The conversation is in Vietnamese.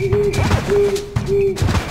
Woo!